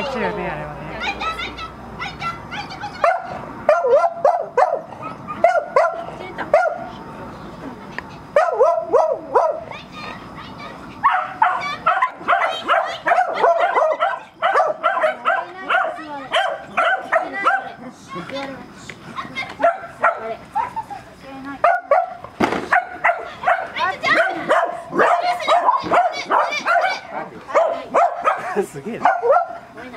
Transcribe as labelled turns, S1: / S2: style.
S1: いちゅうねあれはね。すげえな。Bueno,